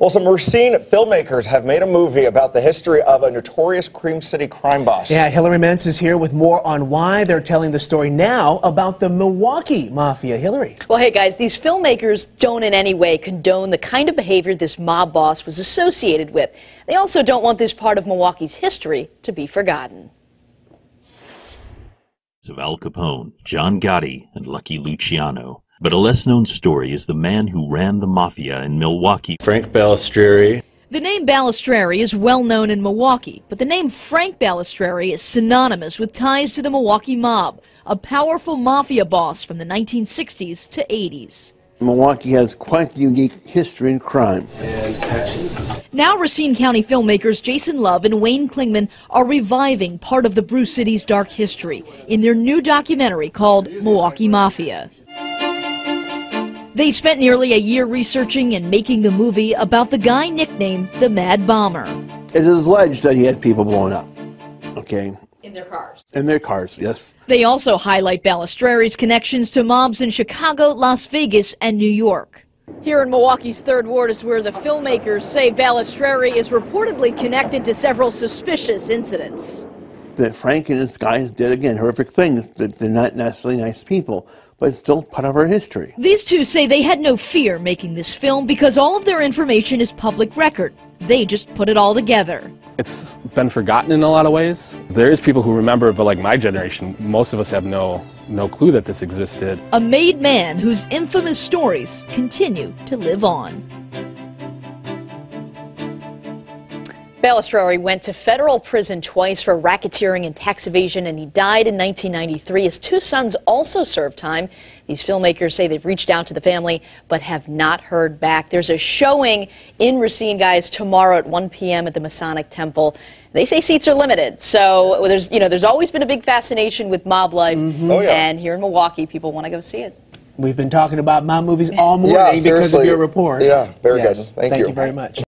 Well, some Racine filmmakers have made a movie about the history of a notorious Cream City crime boss. Yeah, Hillary Mentz is here with more on why they're telling the story now about the Milwaukee Mafia. Hillary. Well, hey guys, these filmmakers don't in any way condone the kind of behavior this mob boss was associated with. They also don't want this part of Milwaukee's history to be forgotten. Of Al Capone, John Gotti, and Lucky Luciano. But a less known story is the man who ran the mafia in Milwaukee. Frank Balistrieri. The name Balistrieri is well known in Milwaukee, but the name Frank Balistrieri is synonymous with ties to the Milwaukee mob, a powerful mafia boss from the 1960s to 80s. Milwaukee has quite the unique history in crime. Now Racine County filmmakers Jason Love and Wayne Klingman are reviving part of the Brew City's dark history in their new documentary called Milwaukee Mafia. They spent nearly a year researching and making the movie about the guy nicknamed the Mad Bomber. It is alleged that he had people blown up. Okay. In their cars. In their cars, yes. They also highlight Balistrieri's connections to mobs in Chicago, Las Vegas, and New York. Here in Milwaukee's Third Ward is where the filmmakers say Balistrieri is reportedly connected to several suspicious incidents. That Frank and his guys did, again, horrific things. That they're not necessarily nice people but it's still part of our history. These two say they had no fear making this film because all of their information is public record. They just put it all together. It's been forgotten in a lot of ways. There is people who remember, but like my generation, most of us have no no clue that this existed. A made man whose infamous stories continue to live on. Balistrieri went to federal prison twice for racketeering and tax evasion, and he died in 1993. His two sons also served time. These filmmakers say they've reached out to the family but have not heard back. There's a showing in Racine, guys, tomorrow at 1 p.m. at the Masonic Temple. They say seats are limited, so there's you know there's always been a big fascination with mob life, mm -hmm. oh, yeah. and here in Milwaukee, people want to go see it. We've been talking about mob movies all morning yeah, because of your report. Yeah, very yes. good. Thank, Thank you. you very much.